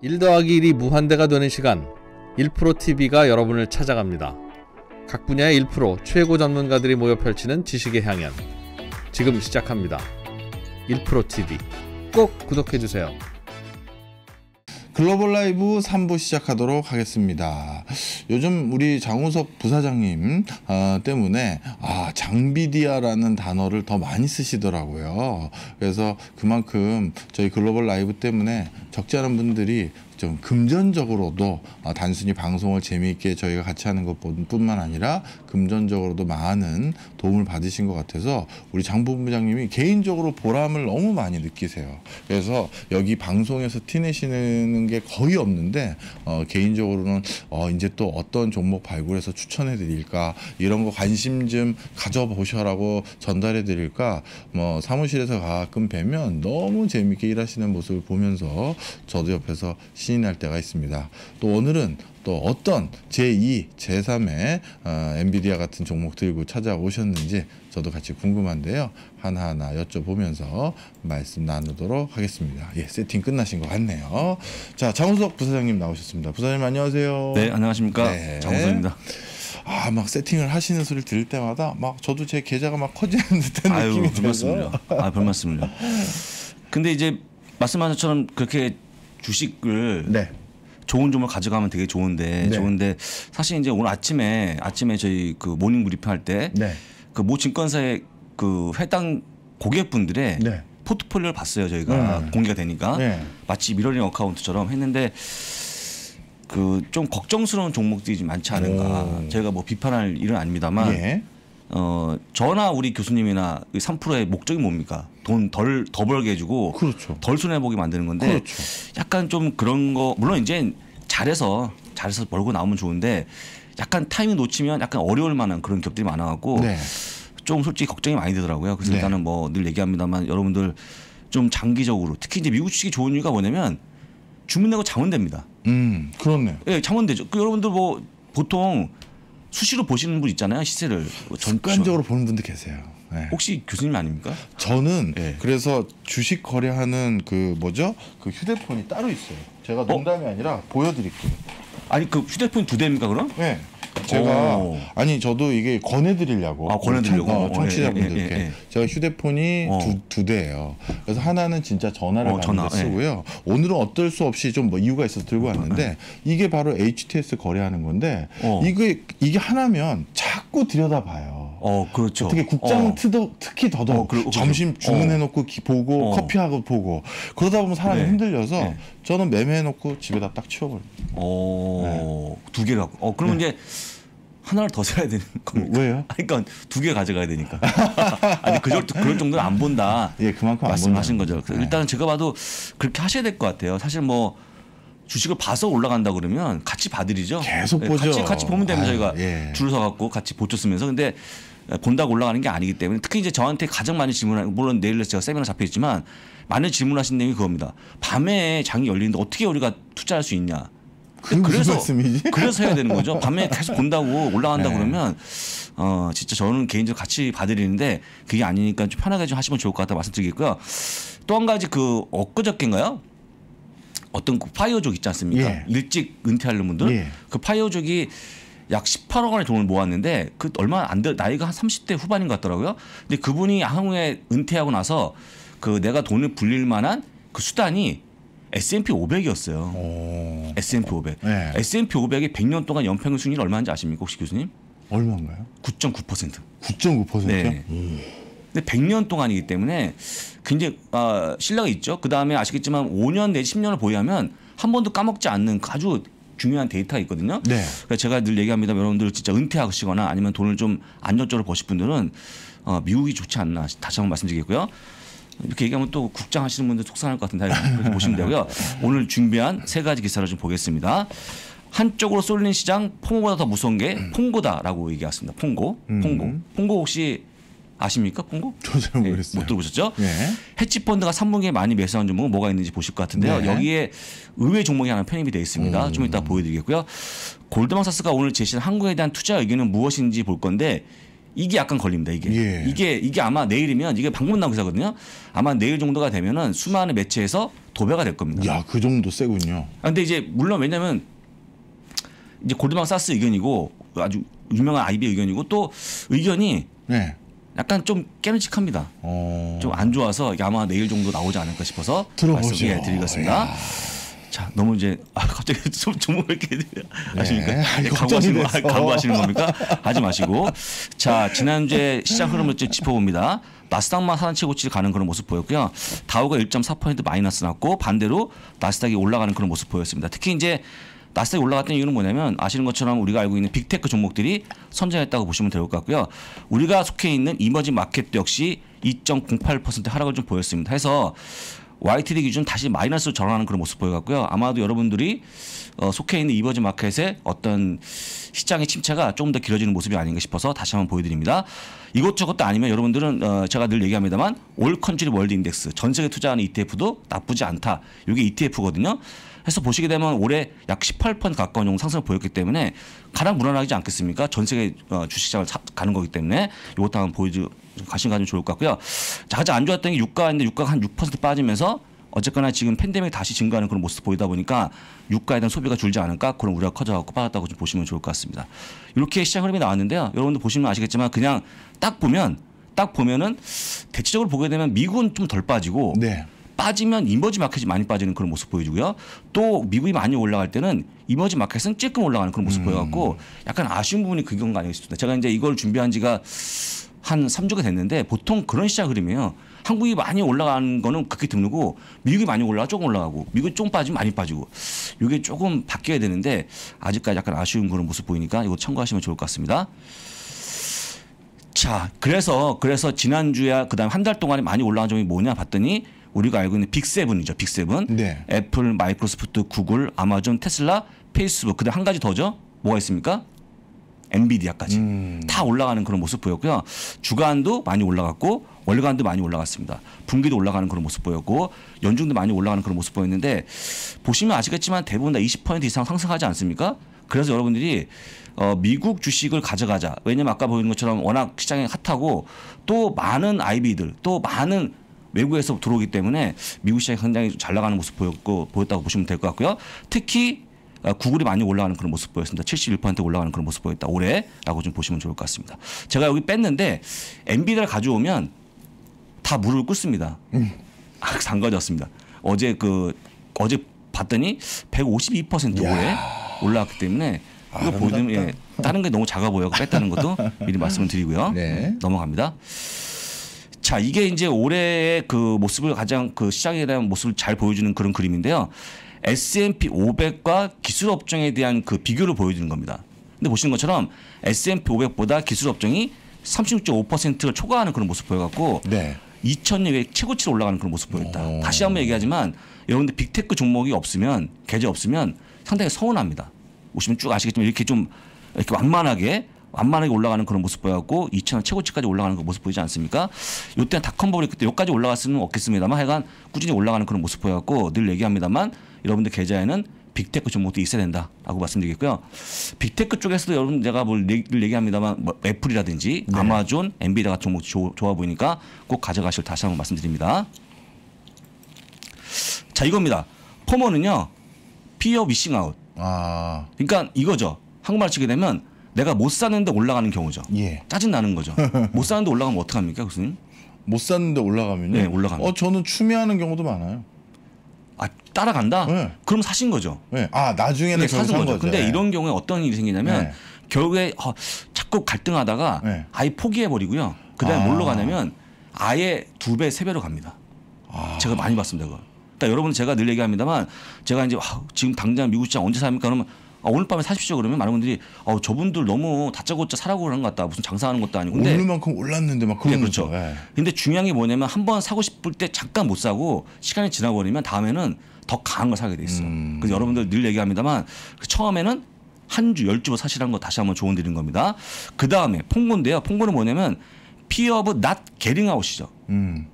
1 더하기 1이 무한대가 되는 시간 1프로TV가 여러분을 찾아갑니다. 각 분야의 1프로 최고 전문가들이 모여 펼치는 지식의 향연 지금 시작합니다. 1프로TV 꼭 구독해주세요. 글로벌 라이브 3부 시작하도록 하겠습니다. 요즘 우리 장우석 부사장님 어, 때문에 아, 장비디아라는 단어를 더 많이 쓰시더라고요. 그래서 그만큼 저희 글로벌 라이브 때문에 적지 않은 분들이 좀 금전적으로도 어, 단순히 방송을 재미있게 저희가 같이 하는 것뿐만 아니라 금전적으로도 많은 도움을 받으신 것 같아서 우리 장 본부장님이 개인적으로 보람을 너무 많이 느끼세요. 그래서 여기 방송에서 티내시는 게 거의 없는데 어, 개인적으로는 어, 이제 또 어떤 종목 발굴해서 추천해 드릴까 이런 거 관심 좀 가져보셔라고 전달해 드릴까 뭐 사무실에서 가끔 뵈면 너무 재미있게 일하시는 모습을 보면서 저도 옆에서 신이 날 때가 있습니다. 또 오늘은 또 어떤 제2, 제3의 어, 엔비디아 같은 종목 들고 찾아오셨는지 저도 같이 궁금한데요. 하나하나 여쭤보면서 말씀 나누도록 하겠습니다. 예, 세팅 끝나신 것 같네요. 자, 장우석 부사장님 나오셨습니다. 부사장님 안녕하세요. 네, 안녕하십니까. 네. 장우석입니다. 아, 막 세팅을 하시는 소리를 들을 때마다 막 저도 제 계좌가 막 커지는 듯한 아유, 느낌이 별 말씀을요. 들어서 아, 별 말씀을요. 근데 이제 말씀하신 것처럼 그렇게 주식을 네. 좋은 점을 가져가면 되게 좋은데 네. 좋은데 사실 이제 오늘 아침에 아침에 저희 그 morning 브리핑 할 때 그 네. 모 증권사의 그 해당 고객분들의 네. 포트폴리오를 봤어요 저희가 네. 공개가 되니까 네. 마치 mirroring account처럼 했는데 그 좀 걱정스러운 종목들이 좀 많지 않은가 오. 저희가 뭐 비판할 일은 아닙니다만 예. 어 저나 우리 교수님이나 3%의 목적이 뭡니까? 돈 덜 더 벌게 해주고 그렇죠. 덜 손해 보게 만드는 건데 그렇죠. 약간 좀 그런 거 물론 이제 잘해서 잘해서 벌고 나오면 좋은데 약간 타이밍 놓치면 약간 어려울 만한 그런 기업들이 많아갖고 네. 좀 솔직히 걱정이 많이 되더라고요. 그래서 네. 일단은 뭐 늘 얘기합니다만 여러분들 좀 장기적으로 특히 이제 미국 주식이 좋은 이유가 뭐냐면 주문 내고 장원됩니다. 음, 그렇네요. 예, 장원되죠. 그 여러분들 뭐 보통 수시로 보시는 분 있잖아요 시세를 전- 습관적으로 보는 분들 계세요. 네. 혹시 교수님 아닙니까? 저는 예. 그래서 주식 거래하는 그 뭐죠? 그 휴대폰이 따로 있어요. 제가 농담이 아니라 보여드릴게요. 아니 그 휴대폰 두 대입니까 그럼? 네. 제가 오. 아니 저도 이게 권해드리려고 아, 권해드리려고? 청, 어, 어, 청취자분들께 예, 예, 예. 제가 휴대폰이 어. 두, 두 대예요. 그래서 하나는 진짜 전화를 어, 전화, 쓰고요. 오늘은 어쩔 수 없이 좀 뭐 이유가 있어서 들고 왔는데 이게 바로 HTS 거래하는 건데 어. 이게 이게 하나면 자꾸 들여다봐요. 어 그렇죠. 특히 국장 어. 트더, 특히 더더욱 어, 그러- 그렇죠. 점심 주문해놓고 기- 보고 어. 커피하고 보고 그러다 보면 사람이 네. 힘들려서 네. 저는 매매해놓고 집에다 딱 치워버려요. 어, 두개 갖고. 어, 그러면 이제 하나를 더 사야 되는 겁니까? 네. 왜요? 아니, 그러니까 두 개 가져가야 되니까. 아니 그 정도 그런 정도는 안 본다. 예, 그만큼 안 말씀하신 거죠. 네. 일단은 제가 봐도 그렇게 하셔야 될 것 같아요. 사실 뭐 주식을 봐서 올라간다 그러면 같이 봐드리죠. 계속 예, 보죠. 같이 같이 보면 됩니다. 아유, 저희가 예. 줄을 서 갖고 같이 보초 쓰면서 근데 본다고 올라가는 게 아니기 때문에 특히 이제 저한테 가장 많이 질문하는 물론 내일 제가 세미나 잡혀 있지만 많은 질문하신 내용이 그겁니다. 밤에 장이 열리는데 어떻게 우리가 투자할 수 있냐? 무슨 말씀이지? 그래서 해야 되는 거죠. 밤에 계속 본다고 올라간다 네. 그러면 어 진짜 저는 개인적으로 같이 봐드리는데 그게 아니니까 좀 편하게 좀 하시면 좋을 것 같다 말씀드리겠고요. 또 한 가지 그 엊그저께인가요? 어떤 그 파이어족 있지 않습니까? 예. 일찍 은퇴하는 분들 예. 그 파이어족이 약 18억 원의 돈을 모았는데 그 얼마 안 돼, 나이가 한 30대 후반인 것 같더라고요. 근데 그분이 향후에 은퇴하고 나서 그 내가 돈을 불릴 만한 그 수단이 S&P 500이었어요. 오, S&P 500. 네. S&P 500이 100년 동안 연평균 수익률 얼마인지 아십니까 혹시 교수님? 얼마인가요? 9.9%. 9.9%요? 네. 근데 100년 동안이기 때문에 굉장히 아, 신뢰가 있죠. 그 다음에 아시겠지만 5년 내지 10년을 보유하면 한 번도 까먹지 않는 아주 중요한 데이터가 있거든요. 네. 그래서 제가 늘 얘기합니다. 여러분들 진짜 은퇴하시거나 아니면 돈을 좀 안정적으로 버실 분들은 어, 미국이 좋지 않나 다시 한번 말씀드리겠고요. 이렇게 얘기하면 또 국장 하시는 분들 속상할 것 같은데 그렇게 보시면 되고요. 오늘 준비한 세 가지 기사를 좀 보겠습니다. 한쪽으로 쏠린 시장 퐁고보다 더 무서운 게 퐁고다라고 얘기했습니다. 퐁고, 퐁고, 퐁고 혹시 아십니까? 퐁고? 저잘 네, 모르겠어요. 못 들어보셨죠? 예. 해치 펀드가 3분기에 많이 매수한 종목은 뭐가 있는지 보실 것 같은데요. 네. 여기에 의외 종목이 하나 편입이 되어 있습니다. 좀 이따 보여드리겠고요. 골드만삭스가 오늘 제시한 한국에 대한 투자 의견은 무엇인지 볼 건데 이게 약간 걸립니다. 이게 예. 이게 이게 아마 내일이면 이게 방문 나온 기사거든요. 아마 내일 정도가 되면은 수많은 매체에서 도배가 될 겁니다. 야, 그 정도 세군요. 아, 근데 이제 물론 왜냐면 이제 골드만 사스 의견이고 아주 유명한 아이비 의견이고 또 의견이 네. 약간 좀 깨름직합니다. 어. 좀안 좋아서 아마 내일 정도 나오지 않을까 싶어서 들어보죠. 말씀 예, 드리겠습니다. 야. 자, 너무 이제 아, 갑자기 좀 종목 이렇게 예, 걱정이 거, 됐어. 광고하시는 겁니까? 하지 마시고 자 지난주에 시장 흐름을 좀 짚어봅니다. 나스닥만 하단 최고치를 가는 그런 모습 보였고요. 다우가 1.4% 마이너스 났고 반대로 나스닥이 올라가는 그런 모습 보였습니다. 특히 이제 나스닥이 올라갔던 이유는 뭐냐면 아시는 것처럼 우리가 알고 있는 big tech 종목들이 선전했다고 보시면 될 것 같고요. 우리가 속해 있는 이머징 마켓도 역시 2.08% 하락을 좀 보였습니다. 해서 YTD 기준 다시 마이너스로 전환하는 그런 모습 보여갖고요. 아마도 여러분들이 어, 속해 있는 이버징 마켓의 어떤 시장의 침체가 조금 더 길어지는 모습이 아닌가 싶어서 다시 한번 보여드립니다. 이것저것도 아니면 여러분들은 어, 제가 늘 얘기합니다만 All Country World Index 전 세계 투자하는 ETF도 나쁘지 않다. 이게 ETF거든요. 해서 보시게 되면 올해 약 18% 가까운 상승을 보였기 때문에 가장 무난하지 않겠습니까? 전 세계 어, 주식시장을 사- 가는 거기 때문에 이것도 한번 보여주 가신 가지면 좋을 것 같고요. 자, 가장 안 좋았던 게 유가인데 유가가 한 6% 빠지면서 어쨌거나 지금 팬데믹이 다시 증가하는 그런 모습 보이다 보니까 유가에 대한 소비가 줄지 않을까 그런 우려가 커져갖고 빠졌다고 좀 보시면 좋을 것 같습니다. 이렇게 시장 흐름이 나왔는데요. 여러분들 보시면 아시겠지만 그냥 딱 보면 딱 보면은 대체적으로 보게 되면 미국은 좀 덜 빠지고 네. 빠지면 이머지 마켓이 많이 빠지는 그런 모습 보여주고요. 또 미국이 많이 올라갈 때는 이머지 마켓은 찔끔 올라가는 그런 모습 보여갖고 약간 아쉬운 부분이 그건 거 아니겠 싶습니다. 제가 이제 이걸 준비한 지가 한 3주가 됐는데 보통 그런 시장 흐름이에요. 한국이 많이 올라가는 거는 극히 드물고 미국이 많이 올라가 조금 올라가고 미국이 좀 빠지면 많이 빠지고 이게 조금 바뀌어야 되는데 아직까지 약간 아쉬운 그런 모습 보이니까 이거 참고하시면 좋을 것 같습니다. 자, 그래서 그래서 지난주에 그다음 한 달 동안에 많이 올라간 점이 뭐냐 봤더니 우리가 알고 있는 Big Seven이죠. Big Seven. 네. 애플, 마이크로소프트, 구글, 아마존, 테슬라, 페이스북. 그다음 한 가지 더죠. 뭐가 있습니까? 엔비디아까지 음. 다 올라가는 그런 모습 보였고요. 주간도 많이 올라갔고 월간도 많이 올라갔습니다. 분기도 올라가는 그런 모습 보였고 연중도 많이 올라가는 그런 모습 보였는데 보시면 아시겠지만 대부분 다 20% 이상 상승하지 않습니까? 그래서 여러분들이 어, 미국 주식을 가져가자. 왜냐면 아까 보이는 것처럼 워낙 시장이 핫하고 또 많은 IB들 또 많은 외국에서 들어오기 때문에 미국 시장이 굉장히 잘 나가는 모습 보였고 보였다고 보시면 될 것 같고요. 특히 어, 구글이 많이 올라가는 그런 모습 보였습니다. 71% 올라가는 그런 모습 보였다. 올해라고 좀 보시면 좋을 것 같습니다. 제가 여기 뺐는데 엔비디아를 가져오면 다 물을 끓습니다. 아, 상가졌습니다. 어제 그 어제 봤더니 152% 올해 올라왔기 때문에 이거 보여드리면 예, 다른 게 너무 작아 보여 뺐다는 것도 미리 말씀을 드리고요. 네. 넘어갑니다. 자, 이게 이제 올해의 그 모습을 가장 그 시장에 대한 모습을 잘 보여주는 그런 그림인데요. S&P 500과 기술 업종에 대한 그 비교를 보여주는 겁니다. 근데 보시는 것처럼 S&P 500보다 기술 업종이 36.5%를 초과하는 그런 모습 보여갖고 네. 2000년에 최고치로 올라가는 그런 모습 보였다. 오. 다시 한번 얘기하지만 여러분들 빅테크 종목이 없으면 계좌 없으면 상당히 서운합니다. 보시면 쭉 아시겠지만 이렇게 좀 이렇게 완만하게 완만하게 올라가는 그런 모습 보였고 2000년 최고치까지 올라가는 그 모습 보이지 않습니까? 요때는 닷컴버리 그때 여기까지 올라갈 수는 없겠습니다만 하여간 꾸준히 올라가는 그런 모습 보였고 늘 얘기합니다만 여러분들 계좌에는 big tech 종목도 있어야 된다라고 말씀드리겠고요. big tech 쪽에서도 여러분 제가 뭘 늘 얘기합니다만 뭐 애플이라든지 아마존, 엔비디아 같은 종목 조- 좋아 보이니까 꼭 가져가실 다시 한번 말씀드립니다. 자 이겁니다. FOMO는요 fear missing out. 아, 그러니까 이거죠. 한국말 치게 되면 내가 못 사는데 올라가는 경우죠. 예. 짜증 나는 거죠. 못 사는데 올라가면 어떡합니까, 교수님? 못 샀는데 올라가면요. 네, 올라갑니다. 어, 저는 추미하는 경우도 많아요. 아 따라간다? 네. 그럼 사신 거죠. 네. 아, 나중에는 네, 사신 산 거죠. 거죠. 근데 네. 이런 경우에 어떤 일이 생기냐면 네. 결국에 어, 자꾸 갈등하다가 네. 아예 포기해 버리고요. 그다음에 아. 뭘로 가냐면 아예 두 배, 세 배로 갑니다. 아. 제가 많이 봤습니다. 그거. 그러니까 여러분 제가 늘 얘기합니다만 제가 이제 와, 지금 당장 미국 시장 언제 삽니까? 그러면 아, 오늘 밤에 사십시오. 그러면 많은 분들이 어, 저분들 너무 다짜고짜 사라고 그러는 것 같다. 무슨 장사하는 것도 아니고. 근데 오를 만큼 올랐는데 막 네, 그런 그렇죠. 거죠. 네. 근데 중요한 게 뭐냐면 한 번 사고 싶을 때 잠깐 못 사고 시간이 지나버리면 다음에는 더 강한 걸 사게 돼 있어. 음. 그래서 여러분들 늘 얘기합니다만 그 처음에는 한 주, 열주 사시라는 거 다시 한번 조언 드리는 겁니다. 그 다음에 FONGO인데요. FONGO는 뭐냐면 피어 오브 낫 게링 아웃이죠. 음.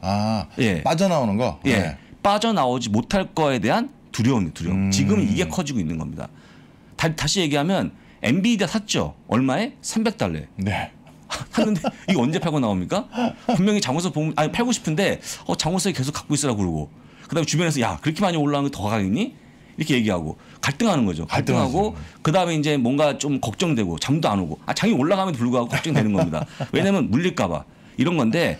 아, 예. 빠져나오는 거. 예. 네. 빠져나오지 못할 거에 대한 두려움이 두려움. 음. 지금 이게 커지고 있는 겁니다. 다, 다시 얘기하면 엔비디아 샀죠. 얼마에? 300달러에. 네. 샀는데 이거 언제 팔고 나옵니까? 분명히 장호석 보면 아니 팔고 싶은데 어 장호석이 계속 갖고 있으라고 그러고 그다음에 주변에서 야 그렇게 많이 올라간 거더 가겠니? 이렇게 얘기하고 갈등하는 거죠. 갈등하고. 그다음에 이제 뭔가 좀 걱정되고 잠도 안 오고 아 장이 올라가면 불구하고 걱정되는 겁니다. 왜냐면 물릴까 봐 이런 건데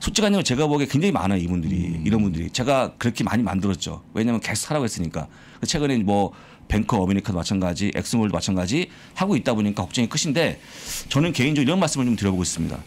솔직한 건 제가 보기에 굉장히 많아요 이분들이 이런 분들이 제가 그렇게 많이 만들었죠. 왜냐면 계속 하라고 했으니까 최근에 뭐 뱅커 어메리카도 마찬가지 엑스몰도 마찬가지 하고 있다 보니까 걱정이 크신데 저는 개인적으로 이런 말씀을 좀 드려보고 있습니다.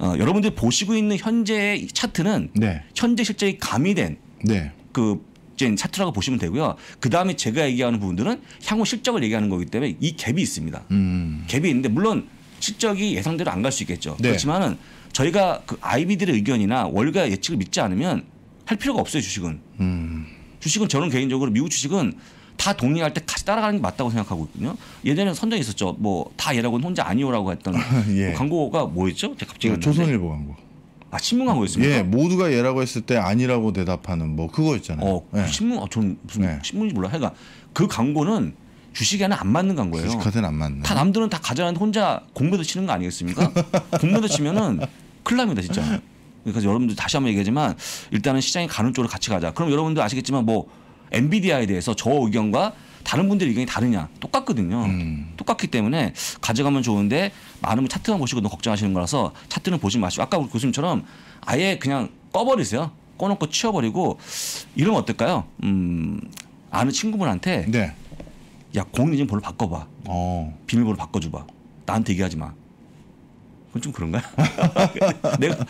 어, 여러분들이 보시고 있는 현재의 이 차트는 네. 현재 실적이 가미된 네. 그 이제 차트라고 보시면 되고요. 그 다음에 제가 얘기하는 부분들은 향후 실적을 얘기하는 거기 때문에 이 갭이 있습니다. 음. 갭이 있는데 물론 실적이 예상대로 안 갈 수 있겠죠. 네. 그렇지만은 저희가 그 아이비들의 의견이나 월가 예측을 믿지 않으면 할 필요가 없어요 주식은. 음. 주식은 저는 개인적으로 미국 주식은 다 동의할 때 같이 따라가는 게 맞다고 생각하고 있거든요. 예전에 선정이 있었죠. 뭐 다 얘라고는 혼자 아니오라고 했던 예. 그 광고가 뭐였죠? 제가 갑자기. 조선일보 광고. 아 신문 광고였습니까? 예, 모두가 얘라고 했을 때 아니라고 대답하는 뭐 그거였잖아요. 어, 그 예. 신문, 어, 전 무슨 네. 신문인지 몰라. 하여간 그 광고는 주식에는 안 맞는 광고예요. 주식카드는 안 맞네. 다 남들은 다 가져가는데 혼자 공매도 치는 거 아니겠습니까? 공매도 치면은 큰일 납니다, 진짜. 그래서 여러분들 다시 한번 얘기하지만 일단은 시장이 가는 쪽으로 같이 가자. 그럼 여러분들 아시겠지만 뭐 엔비디아에 대해서 저 의견과 다른 분들 의견이 다르냐 똑같거든요. 음. 똑같기 때문에 가져가면 좋은데 많으면 차트만 보시고 너무 걱정하시는 거라서 차트는 보지 마시고 아까 우리 교수님처럼 아예 그냥 꺼버리세요. 꺼놓고 치워버리고 이러면 어떨까요? 음, 아는 친구분한테 네. 야 공인 좀 번호 바꿔봐. 어. 비밀번호 바꿔줘봐. 나한테 얘기하지 마. 그건 좀 그런가요? 내가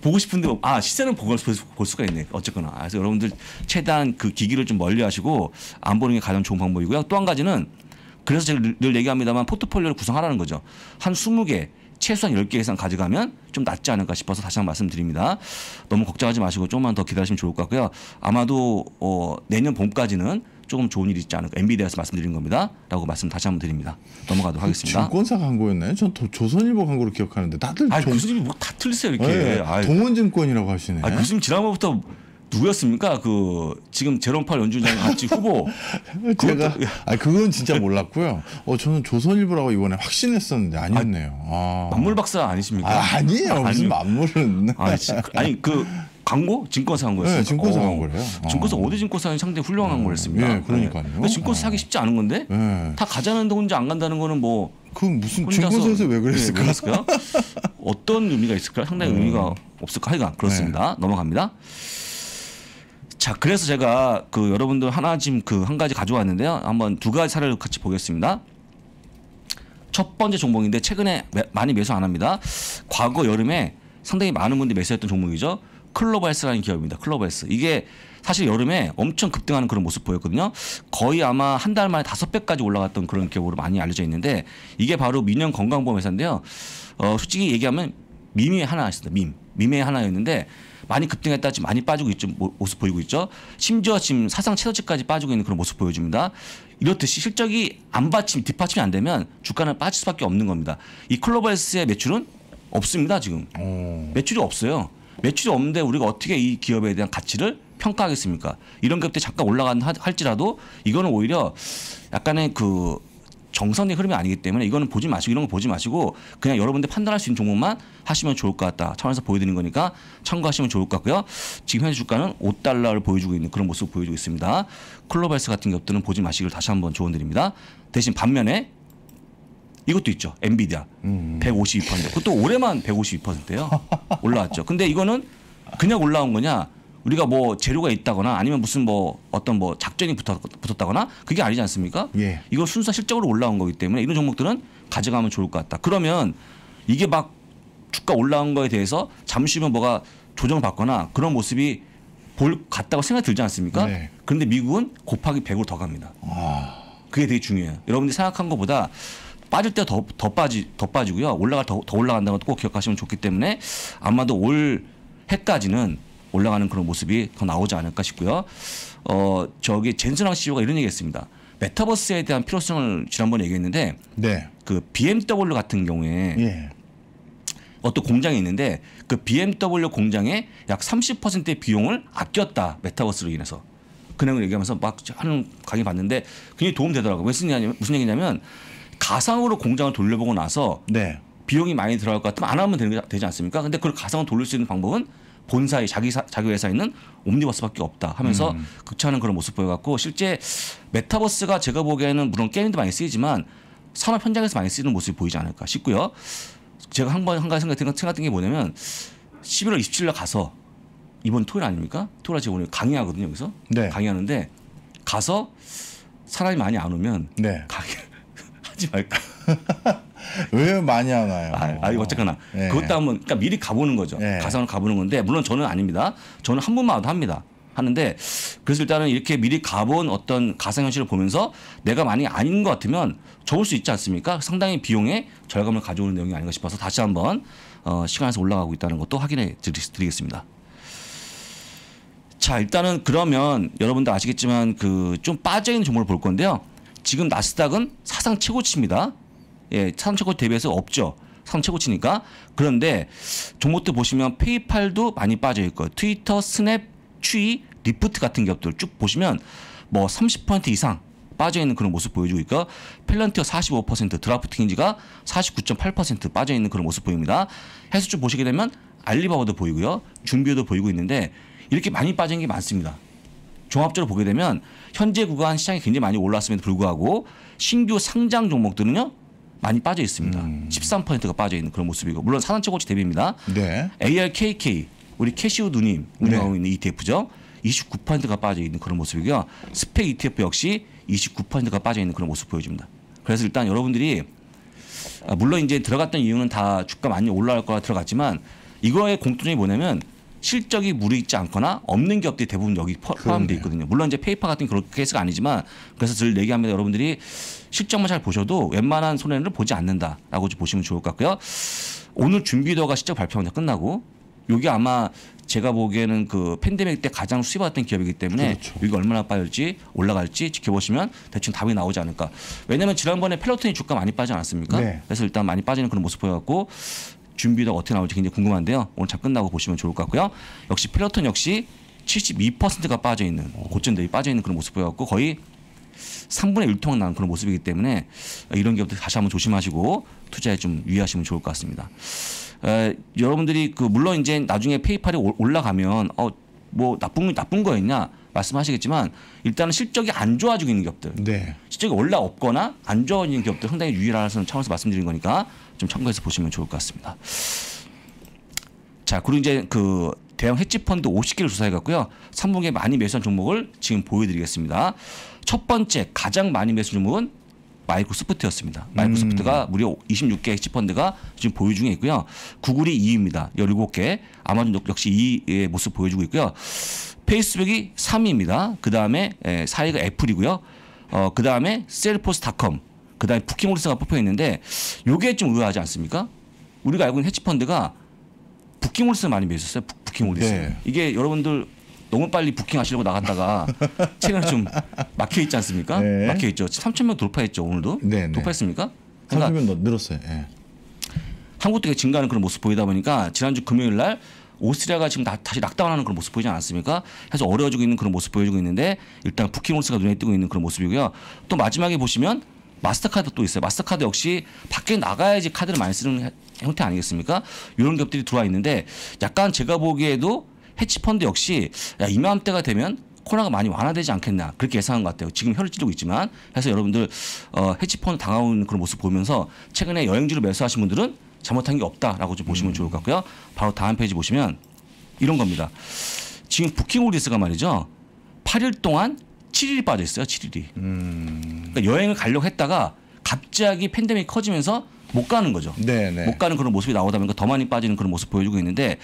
보고 싶은데 아 시세는 보고 볼 수가 있네. 어쨌거나 그래서 여러분들 최대한 그 기기를 좀 멀리하시고 안 보는 게 가장 좋은 방법이고요. 또 한 가지는 그래서 제가 늘, 늘 얘기합니다만 포트폴리오를 구성하라는 거죠. 한 20개 최소한 10개 이상 가져가면 좀 낫지 않을까 싶어서 다시 한 번 말씀드립니다. 너무 걱정하지 마시고 조금만 더 기다리시면 좋을 것 같고요. 아마도 어, 내년 봄까지는 조금 좋은 일이 있지 않을까. 엔비디아에서 말씀드린 겁니다. 라고 말씀 다시 한번 드립니다. 넘어가도록 하겠습니다. 증권사 광고였나요? 전 도- 조선일보 광고로 기억하는데 다들 아 조- 교수님이 뭐다 틀리세요 이렇게. 예, 아이, 동원증권이라고 하시네. 아, 교수님 지난번부터 누구였습니까? 그 지금 제롬팔 연주장 같이 후보. 제가 아 그건 진짜 몰랐고요. 어 저는 조선일보라고 이번에 확신했었는데 아니었네요. 아, 만물 박사 아니십니까? 아 아니에요. 무슨 아니요. 만물은. 아, 지- 아니 그 광고 증권사 광고였어요. 네, 증권사 광고래요. 어. 증권사 어디 증권사는 상당히 훌륭한 광고를 했습니다. 예, 그러니까요. 근데 증권사 사기 쉽지 않은 건데 예. 다 가자는데 혼자 안 간다는 거는 뭐 그 무슨 증권사에서 왜 예, 그랬을까? 그랬을까요? 어떤 의미가 있을까요? 상당히 음. 의미가 없을까? 하여간 그렇습니다. 네. 넘어갑니다. 자, 그래서 제가 그 여러분들 하나 지금 그 한 가지 가져왔는데요. 한번 두 가지 사례를 같이 보겠습니다. 첫 번째 종목인데 최근에 매- 많이 매수 안 합니다. 과거 여름에 상당히 많은 분들이 매수했던 종목이죠. 클로바이스라는 기업입니다. 클로바이스. 이게 사실 여름에 엄청 급등하는 그런 모습 보였거든요. 거의 아마 한 달 만에 다섯 배까지 올라갔던 그런 기업으로 많이 알려져 있는데 이게 바로 민영 건강보험 회사인데요. 어, 솔직히 얘기하면 밈이 하나 있습니다. 밈. 밈의 하나였는데 많이 급등했다 지금 많이 빠지고 있죠 모- 모습 보이고 있죠. 심지어 지금 사상 최저치까지 빠지고 있는 그런 모습 보여줍니다. 이렇듯이 실적이 안 받침 뒷받침이 안 되면 주가는 빠질 수밖에 없는 겁니다. 이 클로버스의 매출은 없습니다 지금. 어. 매출이 없어요. 매출이 없는데 우리가 어떻게 이 기업에 대한 가치를 평가하겠습니까? 이런 기업들이 잠깐 올라간 하- 할지라도 이거는 오히려 약간의 그 정상의 흐름이 아니기 때문에 이거는 보지 마시고 이런 거 보지 마시고 그냥 여러분들 판단할 수 있는 종목만 하시면 좋을 것 같다 차원에서 보여드리는 거니까 참고하시면 좋을 것 같고요. 지금 현재 주가는 5달러를 보여주고 있는 그런 모습을 보여주고 있습니다. 클로발스 같은 기업들은 보지 마시기를 다시 한번 조언드립니다. 대신 반면에 이것도 있죠. 엔비디아 152%. 그것도 올해만 152%예요. 올라왔죠. 근데 이거는 그냥 올라온 거냐? 우리가 뭐 재료가 있다거나 아니면 무슨 뭐 어떤 뭐 작전이 붙었, 붙었 다거나 그게 아니지 않습니까? 예. 이거 순수 실적으로 올라온 거기 때문에 이런 종목들은 가져가면 좋을 것 같다. 그러면 이게 막 주가 올라온 거에 대해서 잠시 후면 뭐가 조정을 받거나 그런 모습이 볼 같다고 생각이 들지 않습니까? 네. 그런데 미국은 곱하기 100으로 더 갑니다. 아, 그게 되게 중요해요. 여러분들이 생각한 것보다 빠질 때 더 더 빠지 더 빠지고요. 올라갈 더, 더 올라간다는 것도 꼭 기억하시면 좋기 때문에 아마도 올 해까지는 올라가는 그런 모습이 더 나오지 않을까 싶고요. 어 저기 젠슨왕 CEO가 이런 얘기했습니다. 메타버스에 대한 필요성을 지난번에 얘기했는데 네. 그 BMW 같은 경우에 예. 어떤 공장이 있는데 그 BMW 공장에 약 30%의 비용을 아꼈다 메타버스로 인해서 그 내용을 얘기하면서 막 하는 강의 봤는데 굉장히 도움 되더라고요. 무슨 얘기냐면 무슨 얘기냐면 가상으로 공장을 돌려보고 나서 네. 비용이 많이 들어갈 것 같으면 안 하면 되지 않습니까? 근데 그걸 가상으로 돌릴 수 있는 방법은 본사에 자기 사, 자기 회사에 있는 옴니버스밖에 없다 하면서 음. 극찬하는 그런 모습 보여갖고 실제 메타버스가 제가 보기에는 물론 게임도 많이 쓰이지만 산업 현장에서 많이 쓰이는 모습이 보이지 않을까 싶고요. 제가 한 번 한 가지 생각, 생각된 게 뭐냐면 11월 27일 날 가서 이번 토요일 아닙니까? 토요일 날 제가 오늘 강의하거든요 여기서 네. 강의하는데 가서 사람이 많이 안 오면 네. 강의 하지 말까. 왜 많이 하나요? 아, 아 어쨌거나 네. 그것도 한번 그러니까 미리 가보는 거죠. 네. 가서 가보는 건데 물론 저는 아닙니다. 저는 한 번만 와도 합니다. 하는데 그래서 일단은 이렇게 미리 가본 어떤 가상현실을 보면서 내가 많이 아닌 것 같으면 접을 수 있지 않습니까? 상당히 비용에 절감을 가져오는 내용이 아닌가 싶어서 다시 한번 어, 시간에서 올라가고 있다는 것도 확인해 드리, 드리겠습니다. 자 일단은 그러면 여러분들 아시겠지만 그 좀 빠져 있는 종목을 볼 건데요. 지금 나스닥은 사상 최고치입니다. 예, 사상 최고 대비해서 없죠. 사상 최고치니까. 그런데 종목들 보시면 페이팔도 많이 빠져 있고 트위터, 스냅, 츄이, 리프트 같은 기업들 쭉 보시면 뭐 30% 이상 빠져 있는 그런 모습 보여주고 있고 팔란티어 45% 드라프트킹지가 49.8% 빠져 있는 그런 모습 보입니다. 쭉 보시게 되면 알리바바도 보이고요. 준비도 보이고 있는데 이렇게 많이 빠진 게 많습니다. 종합적으로 보게 되면 현재 구간 시장이 굉장히 많이 올랐음에도 불구하고 신규 상장 종목들은요 많이 빠져 있습니다. 13%가 빠져 있는 그런 모습이고 물론 사상 최고치 대비입니다. 네. ARKK 우리 캐시우 누님 운영하고 있는 ETF죠. 29%가 빠져 있는 그런 모습이고요. 스펙 ETF 역시 29%가 빠져 있는 그런 모습 보여줍니다. 그래서 일단 여러분들이 아, 물론 이제 들어갔던 이유는 다 주가 많이 올라갈 거라 들어갔지만 이거의 공통점이 뭐냐면 실적이 무르익지 않거나 없는 기업들이 대부분 여기 포- 포함되어 있거든요. 물론 이제 페이팔 같은 그런 케이스가 아니지만 그래서 늘 얘기합니다. 여러분들이 실적만 잘 보셔도 웬만한 손해를 보지 않는다라고 좀 보시면 좋을 것 같고요. 오늘 줌 비디오가 실적 발표가 끝나고 여기 아마 제가 보기에는 그 팬데믹 때 가장 수혜받았던 기업이기 때문에 그렇죠. 여기 얼마나 빠질지 올라갈지 지켜보시면 대충 답이 나오지 않을까. 왜냐하면 지난번에 펠로톤이 주가 많이 빠지지 않았습니까? 네. 그래서 일단 많이 빠지는 그런 모습 보여갖고 줌 비디오 어떻게 나올지 굉장히 궁금한데요. 오늘 장 끝나고 보시면 좋을 것 같고요. 역시 펠로톤 역시 72%가 빠져 있는 고점 대비 빠져 있는 그런 모습 보여갖고 거의 3분의 1 토막 나는 그런 모습이기 때문에 이런 기업들 다시 한번 조심하시고 투자에 좀 유의하시면 좋을 것 같습니다. 에, 여러분들이 그 물론 이제 나중에 페이팔이 올- 올라가면 어 뭐 나쁜 나쁜 거였냐 말씀하시겠지만 일단은 실적이 안 좋아지고 있는 기업들 네. 실적이 올라 없거나 안 좋아지는 기업들 상당히 유의하라는 차원에서 말씀드린 거니까 좀 참고해서 보시면 좋을 것 같습니다. 자, 그리고 이제 그 대형 헤지 펀드 50개를 조사해 갔고요. 3분기에 많이 매수한 종목을 지금 보여드리겠습니다. 첫 번째 가장 많이 매수 종목은 마이크로소프트였습니다. 마이크로소프트가 무려 26개 헤지 펀드가 지금 보유 중에 있고요. 구글이 2위입니다. 17개. 아마존 역시 2위의 모습 보여주고 있고요. 페이스북이 3위입니다. 그 다음에 4위가 애플이고요. 어, 그 다음에 셀포스닷컴, 그 다음에 부킹홀스가 뽑혀 있는데 요게 좀 의아하지 않습니까? 우리가 알고 있는 헤지펀드가 부킹홀스 많이 매수했어요. 부- 부킹홀스. 네. 이게 여러분들 너무 빨리 부킹하시려고 나갔다가 최근에 좀 막혀 있지 않습니까? 네. 막혀 있죠. 3천 명 돌파했죠 오늘도. 네, 네. 돌파했습니까? 그러니까 30명 늘었어요. 예. 한국도 증가하는 그런 모습 보이다 보니까 지난주 금요일 날 오스트리아가 지금 다, 다시 락다운하는 그런 모습 보이지 않았습니까? 해서 어려워지고 있는 그런 모습 보여주고 있는데 일단 부킹홀스가 눈에 띄고 있는 그런 모습이고요. 또 마지막에 보시면 마스터카드 또 있어요. 마스터카드 역시 밖에 나가야지 카드를 많이 쓰는 해- 형태 아니겠습니까? 이런 기업들이 들어와 있는데 약간 제가 보기에도 해치펀드 역시 야, 이맘때가 되면 코로나가 많이 완화되지 않겠나 그렇게 예상한 것 같아요. 지금 혀를 찌르고 있지만 해서 여러분들 어, 헤지펀드 당하고 있는 그런 모습 보면서 최근에 여행지로 매수하신 분들은 잘못한 게 없다라고 좀 보시면 좋을 것 같고요. 바로 다음 페이지 보시면 이런 겁니다. 지금 Booking Holdings가 말이죠. 8일 동안 7일이 빠져 있어요. 7일이. 그러니까 여행을 가려고 했다가 갑자기 팬데믹 커지면서 못 가는 거죠. 네, 네. 못 가는 그런 모습이 나오다 보니까 더 많이 빠지는 그런 모습 보여주고 있는데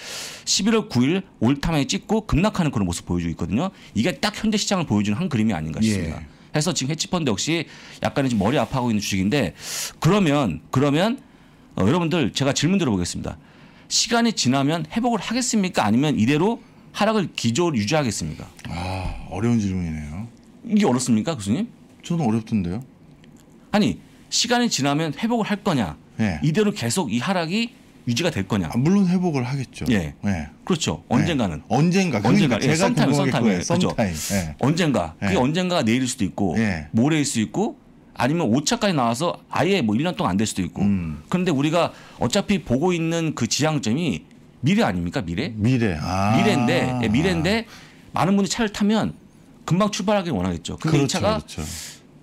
11월 9일 all time high 찍고 급락하는 그런 모습 보여주고 있거든요. 이게 딱 현재 시장을 보여주는 한 그림이 아닌가 싶습니다. 예. 해서 지금 해치펀드 역시 약간의 지금 머리 아파하고 있는 주식인데 그러면 그러면 어, 여러분들 제가 질문 들어보겠습니다. 시간이 지나면 회복을 하겠습니까? 아니면 이대로 하락을 기조를 유지하겠습니까? 아, 어려운 질문이네요. 이게 어렵습니까, 교수님? 저는 어렵던데요. 아니 시간이 지나면 회복을 할 거냐? 예. 이대로 계속 이 하락이 유지가 될 거냐? 아, 물론 회복을 하겠죠. 예. 예. 그렇죠. 언젠가는. 네. 언젠가. 언젠가. 그러니까 예, 썸타임. 그죠. 썸타임. 예. 언젠가 그게 예. 언젠가 내일일 수도 있고 예. 모레일 수 있고 아니면 5차까지 나와서 아예 뭐 1년 동안 안 될 수도 있고. 음. 그런데 우리가 어차피 보고 있는 그 지향점이 미래 아닙니까? 미래? 미래. 아. 미래인데 예, 미래인데 많은 분들이 차를 타면 금방 출발하길 원하겠죠. 근데 이 그렇죠, 차가 그렇죠.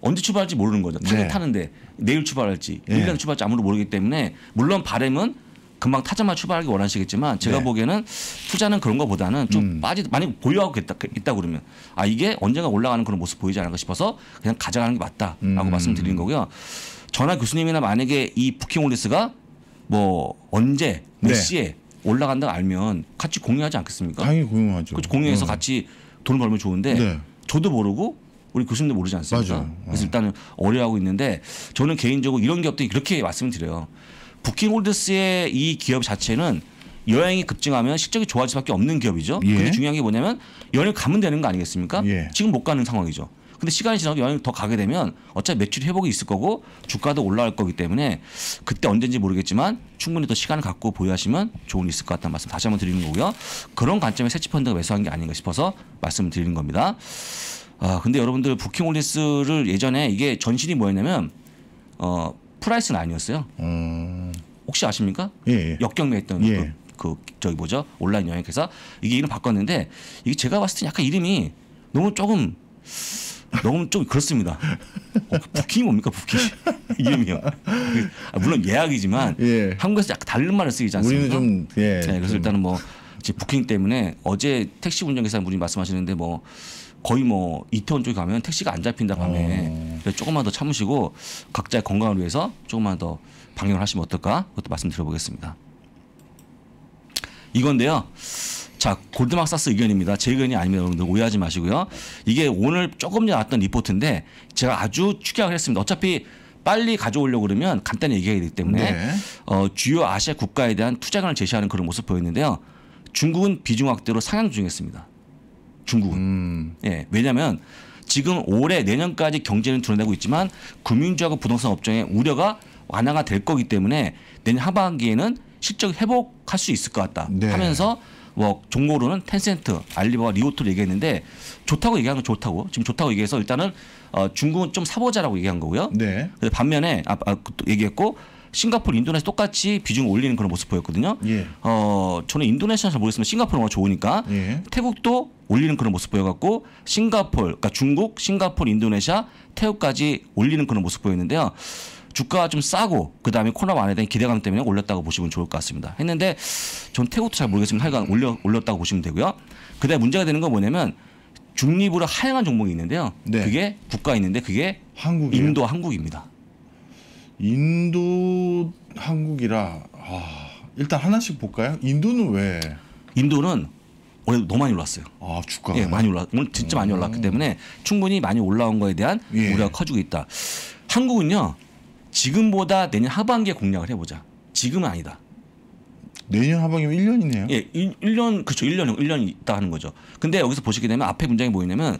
언제 출발할지 모르는 거죠. 타긴 네. 타는데 내일 출발할지 네. 1년 출발할지 아무도 모르기 때문에 물론 바램은 금방 타자마자 출발하기 원하시겠지만 제가 네. 보기에는 투자는 그런 것보다는 좀 음. 빠지 만약 보유하고 있다, 있다 그러면 아 이게 언젠가 올라가는 그런 모습 보이지 않을까 싶어서 그냥 가져가는 게 맞다라고 음. 말씀드리는 거고요. 전화 교수님이나 만약에 이 부킹 올리스가 뭐 언제 몇 네. 시에 올라간다 알면 같이 공유하지 않겠습니까? 당연히 공유하죠. 그렇죠. 공유해서 어. 같이 돈을 벌면 좋은데 네. 저도 모르고 우리 교수님도 모르지 않습니까? 맞아요. 그래서 어. 일단은 어려워하고 있는데 저는 개인적으로 이런 기업들이 그렇게 말씀을 드려요. 부킹홀드스의 이 기업 자체는 여행이 급증하면 실적이 좋아질 수밖에 없는 기업이죠. 예. 근데 중요한 게 뭐냐면 여행을 가면 되는 거 아니겠습니까? 예. 지금 못 가는 상황이죠. 근데 시간이 지나고 여행 더 가게 되면 어차피 매출 회복이 있을 거고 주가도 올라갈 거기 때문에 그때 언제인지 모르겠지만 충분히 더 시간을 갖고 보유하시면 좋은 일 있을 것 같다는 말씀 다시 한번 드리는 거고요. 그런 관점에서 해치펀드가 매수한 게 아닌가 싶어서 말씀을 드리는 겁니다. 아 근데 여러분들 부킹홀리스를 예전에 이게 전신이 뭐였냐면 어 프라이스는 아니었어요. 어. 혹시 아십니까? 예. 예. 역경매했던 예. 그, 그 저기 뭐죠 온라인 여행회사 이게 이름 바꿨는데 이게 제가 봤을 때 약간 이름이 너무 조금 너무 좀 그렇습니다. 어, 부킹이 뭡니까 부킹 이름이요. 아, 물론 예약이지만 예. 한국에서 약간 다른 말을 쓰이지 않습니까? 우리는 좀 예. 네, 그래서 좀 일단은 뭐 이제 부킹 때문에 어제 택시 운전기사 분이 말씀하시는데 뭐 거의 뭐 이태원 쪽에 가면 택시가 안 잡힌다 밤에 어. 조금만 더 참으시고 각자의 건강을 위해서 조금만 더 방역을 하시면 어떨까 그것도 말씀드려보겠습니다. 이건데요. 자 골드막사스 의견입니다. 제 의견이 아니면 여러분들 오해하지 마시고요. 이게 오늘 조금 전에 나왔던 리포트인데 제가 아주 축약을 했습니다. 어차피 빨리 가져오려고 그러면 간단히 얘기해야 되기 때문에 네. 어, 주요 아시아 국가에 대한 투자관을 제시하는 그런 모습 보였는데요. 중국은 비중 확대로 상향 중했습니다. 중국은. 음. 예, 왜냐하면 지금 올해 내년까지 경제는 드러내고 있지만 금융주하고 부동산 업종의 우려가 완화가 될 거기 때문에 내년 하반기에는 실적 회복할 수 있을 것 같다 네. 하면서 뭐 종목으로는 Tencent, Alibaba, Li Auto를 얘기했는데 좋다고 얘기한 건 좋다고 지금 좋다고 얘기해서 일단은 어, 중국은 좀 사보자라고 얘기한 거고요. 네. 반면에 아, 아, 또 얘기했고 싱가포르, 인도네시아 똑같이 비중 을 올리는 그런 모습 보였거든요. 예. 어 저는 인도네시아는 잘 모르겠지만 싱가포르가 좋으니까 예. 태국도 올리는 그런 모습 보여갖고 싱가폴, 그러니까 중국, 싱가폴, 인도네시아, 태국까지 올리는 그런 모습 보였는데요. 주가가 좀 싸고 그 다음에 코로나 완화에 대한 기대감 때문에 올렸다고 보시면 좋을 것 같습니다. 했는데 전 태국도 잘 모르겠지만 하여간 올려 올렸다고 보시면 되고요. 그다음에 문제가 되는 건 뭐냐면 중립으로 하향한 종목이 있는데요. 네. 그게 국가 있는데 그게 한국이요. 인도 한국입니다. 인도 한국이라 아, 일단 하나씩 볼까요? 인도는 왜? 인도는 올해 너무 많이 올랐어요. 아 주가가 예, 많이 올라. 오늘 진짜 많이 올랐기 때문에 충분히 많이 올라온 거에 대한 예. 우려가 커지고 있다. 한국은요. 지금보다 내년 하반기에 공략을 해보자. 지금은 아니다. 내년 하반기면 1년이네요. 예, 1, 년 그렇죠. 1년 1년 있다 하는 거죠. 근데 여기서 보시게 되면 앞에 문장이 뭐냐면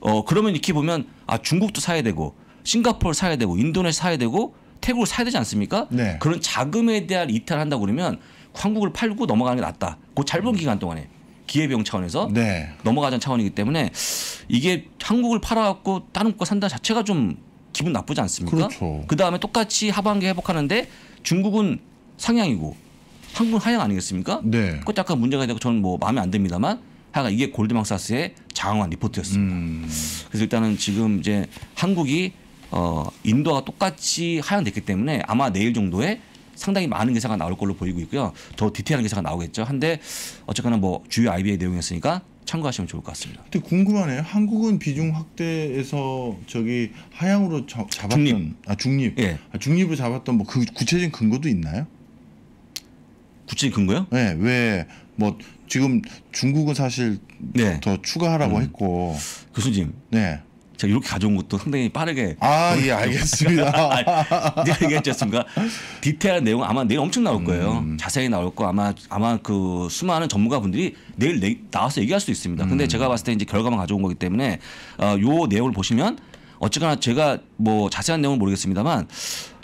어 그러면 이렇게 보면 아 중국도 사야 되고 싱가포르 사야 되고 인도네시아 사야 되고 태국을 사야 되지 않습니까? 네. 그런 자금에 대한 이탈을 한다고 그러면 한국을 팔고 넘어가는 게 낫다. 그 짧은 기간 동안에 기회비용 차원에서 네. 넘어가자는 차원이기 때문에 이게 한국을 팔아갖고 다른 국가 산다 자체가 좀 기분 나쁘지 않습니까? 그렇죠. 그 다음에 똑같이 하반기 회복하는데 중국은 상향이고 한국은 하향 아니겠습니까? 네. 그것도 약간 문제가 되고 저는 뭐 마음에 안 듭니다만 하여간 이게 골드망사스의 장황한 리포트였습니다. 음. 그래서 일단은 지금 이제 한국이 어 인도와 똑같이 하향됐기 때문에 아마 내일 정도에 상당히 많은 기사가 나올 걸로 보이고 있고요. 더 디테일한 기사가 나오겠죠. 한데 어쨌거나 뭐 주요 IBA 내용이었으니까 참고하시면 좋을 것 같습니다. 근데 궁금하네요. 한국은 비중 확대에서 저기 하향으로 자, 잡았던 중립. 아 중립. 예. 아, 중립을 잡았던 뭐 그 구체적인 근거도 있나요? 구체적인 근거요? 네. 왜뭐 지금 중국은 사실 네. 더 추가하라고 했고. 교수님, 네. 제가 이렇게 가져온 것도 상당히 빠르게 아, 예, 알겠습니다. 내가 얘기했지 않습니까? 디테일한 내용 은 아마 내일 엄청 나올 거예요. 음. 자세히 나올 거 아마 아마 그 수많은 전문가분들이 내일 내, 나와서 얘기할 수도 있습니다. 음. 근데 제가 봤을 때 이제 결과만 가져온 거기 때문에 어, 요 내용을 보시면 어쨌거나 제가 뭐 자세한 내용은 모르겠습니다만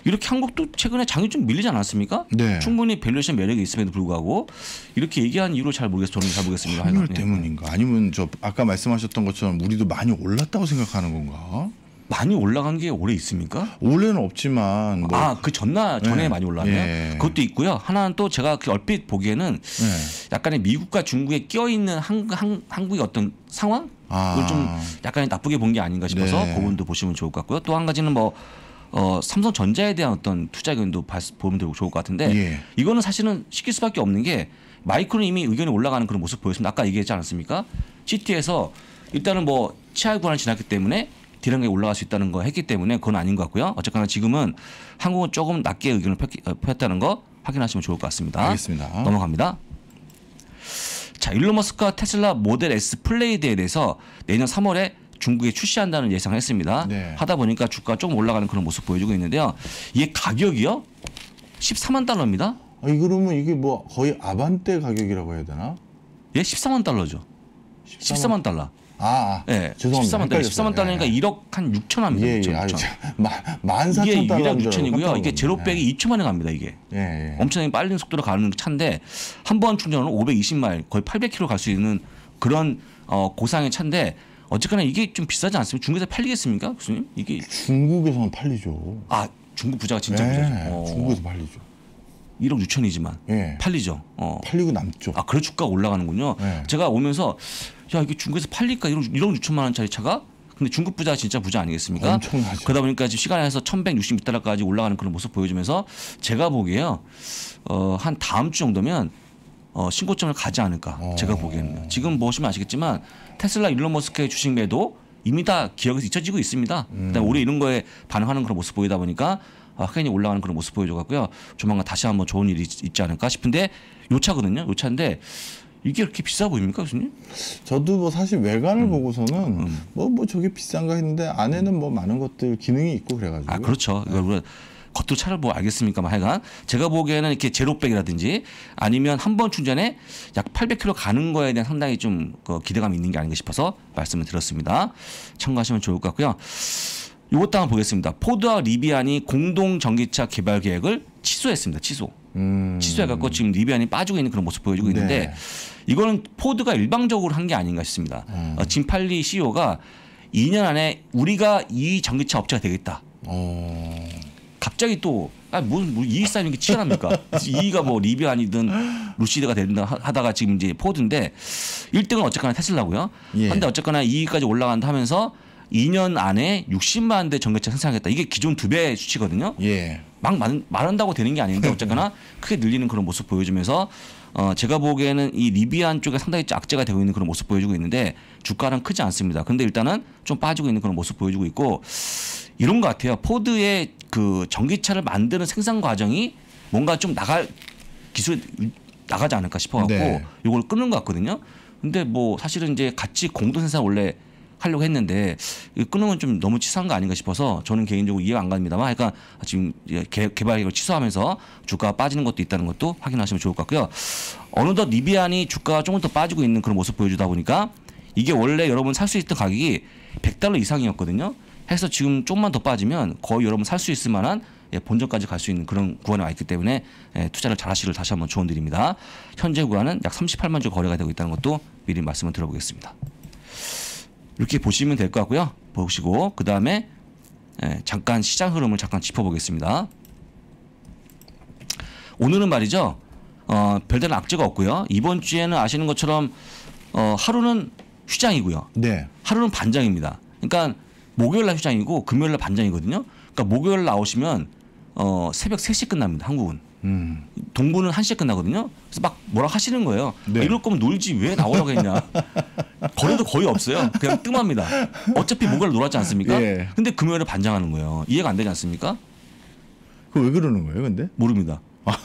이렇게 한국도 최근에 장이 좀 밀리지 않았습니까? 네. 충분히 valuation 매력이 있음에도 불구하고 이렇게 얘기한 이유를 잘 모르겠어요. 저는 잘 모르겠습니다. 환율. 예. 때문인가? 아니면 저 아까 말씀하셨던 것처럼 우리도 많이 올랐다고 생각하는 건가? 많이 올라간 게 올해 있습니까? 올해는 없지만 뭐 아그 전날 전에 네. 많이 올랐네요. 예. 그것도 있고요. 하나는 또 제가 그 얼핏 보기에는 네. 약간의 미국과 중국에 끼어 있는 한, 한, 한국의 어떤 상황 아. 그걸 좀 약간 나쁘게 본 게 아닌가 싶어서 네. 그 부분도 보시면 좋을 것 같고요. 또 한 가지는 뭐 어, 삼성전자에 대한 어떤 투자 의견도 봐- 보면 되고 좋을 것 같은데 예. 이거는 사실은 시킬 수밖에 없는 게 마이크로는 이미 의견이 올라가는 그런 모습 보였습니다. 아까 얘기했지 않았습니까? CT에서 일단은 뭐 치아 구간을 지났기 때문에 디랑에 올라갈 수 있다는 거 했기 때문에 그건 아닌 것 같고요. 어쨌거나 지금은 한국은 조금 낮게 의견을 폈, 어, 폈다는 거 확인하시면 좋을 것 같습니다. 알겠습니다. 넘어갑니다. 자, 일론 머스크가 테슬라 모델 S 플레이드에 대해서 내년 3월에 중국에 출시한다는 예상을 했습니다. 네. 하다 보니까 주가가 조금 올라가는 그런 모습 보여주고 있는데요. 이게 가격이요? 14만 달러입니다. 아, 이 그러면 이게 뭐 거의 아반떼 가격이라고 해야 되나? 예, 14만 달러죠. 14만 달러. 아, 아 예, 죄송합니다. 14만 달러. 헷갈렸어요. 14만 달러니까 예. 1억 한 6천 합니다. 예, 6천, 예. 아유, 6천. 만 이게 4천 1억 달러 6천이고요. 이게 제로백이 2초 만에 갑니다. 이게. 예, 예. 엄청나게 빠른 속도로 가는 차인데 한 번 충전은 520마일 거의 800km 갈 수 있는 그런 어, 고상의 차인데 어쨌거나 이게 좀 비싸지 않습니까? 중국에서 팔리겠습니까, 교수님? 이게 중국에서는 팔리죠. 아 중국 부자가 진짜 예, 부자죠. 어, 중국에서 팔리죠. 1억 6천이지만 예. 팔리죠. 어. 팔리고 남죠. 아, 그래 주가가 올라가는군요. 네. 제가 오면서 야 이게 중국에서 팔릴까 1억, 1억 6천만 원짜리 차가? 근데 중국 부자가 진짜 부자 아니겠습니까? 엄청나죠. 그러다 보니까 지금 시간에서 1,166달러까지 올라가는 그런 모습 보여주면서 제가 보기에요. 어, 한 다음 주 정도면 어, 신고점을 가지 않을까 어. 제가 보기에는 지금 보시면 아시겠지만 테슬라 일론 머스크의 주식 매도 이미 다 기억에서 잊혀지고 있습니다. 음. 그다음에 올해 이런 거에 반응하는 그런 모습 보이다 보니까 아, 확연히 올라가는 그런 모습 보여줘갖고요. 조만간 다시 한번 좋은 일이 있- 있지 않을까 싶은데 요 차거든요. 요 차인데 이게 그렇게 비싸 보입니까, 교수님? 저도 뭐 사실 음. 외관을 보고서는 뭐뭐 저게 비싼가 했는데 안에는 뭐 많은 것들 기능이 있고 그래가지고. 아 그렇죠. 이거 우리가 겉도 차를 뭐 알겠습니까만 하여간 제가 보기에는 이렇게 제로백이라든지 아니면 한 번 충전에 약 800km 가는 거에 대한 상당히 좀 그 기대감이 있는 게 아닌가 싶어서 말씀을 드렸습니다. 참고하시면 좋을 것 같고요. 이것도 한번 보겠습니다. 포드와 리비안이 공동 전기차 개발 계획을 취소했습니다. 취소. 음. 취소해갖고 지금 리비안이 빠지고 있는 그런 모습 보여주고 있는데 네. 이거는 포드가 일방적으로 한 게 아닌가 싶습니다. 음. 어, 짐 팔리 CEO가 2년 안에 우리가 이 전기차 업체가 되겠다. 어. 갑자기 또 아, 무슨 뭐 이익 싸움이 이렇게 치열합니까? 이익가 뭐 리비안이든 루시드가 된다 하- 하다가 지금 이제 포드인데 1등은 어쨌거나 테슬라고요. 예. 근데 어쨌거나 이익까지 올라간다 하면서 2년 안에 60만 대 전기차 생산하겠다. 이게 기존 두 배 수치거든요. 예. 막 말, 말한다고 되는 게 아닌데 어쨌거나 크게 늘리는 그런 모습 보여주면서 어 제가 보기에는 이 리비안 쪽에 상당히 악재가 되고 있는 그런 모습 보여주고 있는데 주가는 크지 않습니다. 근데 일단은 좀 빠지고 있는 그런 모습 보여주고 있고 이런 것 같아요. 포드의 그 전기차를 만드는 생산 과정이 뭔가 좀 나갈 기술 나가지 않을까 싶어갖고 네. 이걸 끊는 것 같거든요. 근데 뭐 사실은 이제 같이 공동 생산 원래 하려고 했는데 이 끊는 건 좀 너무 치사한 거 아닌가 싶어서 저는 개인적으로 이해가 안 갑니다만 그러니까 지금 개, 개발 계획을 취소하면서 주가가 빠지는 것도 있다는 것도 확인하시면 좋을 것 같고요. 어느덧 리비안이 주가가 조금 더 빠지고 있는 그런 모습 보여주다 보니까 이게 원래 여러분 살 수 있던 가격이 100달러 이상이었거든요. 해서 지금 조금만 더 빠지면 거의 여러분 살 수 있을 만한 예, 본전까지 갈 수 있는 그런 구간에 와 있기 때문에 예, 투자를 잘 하시길 다시 한번 조언드립니다. 현재 구간은 약 38만 주 거래가 되고 있다는 것도 미리 말씀을 드려보겠습니다. 이렇게 보시면 될 것 같고요. 보시고 그 다음에 잠깐 시장 흐름을 잠깐 짚어보겠습니다. 오늘은 말이죠. 어, 별다른 악재가 없고요. 이번 주에는 아시는 것처럼 어, 하루는 휴장이고요. 네. 하루는 반장입니다. 그러니까 목요일 날 휴장이고 금요일 날 반장이거든요. 그러니까 목요일 나오시면 어, 새벽 3시 끝납니다. 한국은. 음. 동부는 1시에 끝나거든요. 그래서 막 뭐라 하시는 거예요. 네. 아, 이럴 거면 놀지 왜 나오라고 했냐. 거래도 거의 없어요. 그냥 뜸합니다. 어차피 목요일 놀았지 않습니까? 예. 근데 금요일에 반장하는 거예요. 이해가 안 되지 않습니까? 그왜 그러는 거예요, 근데? 모릅니다.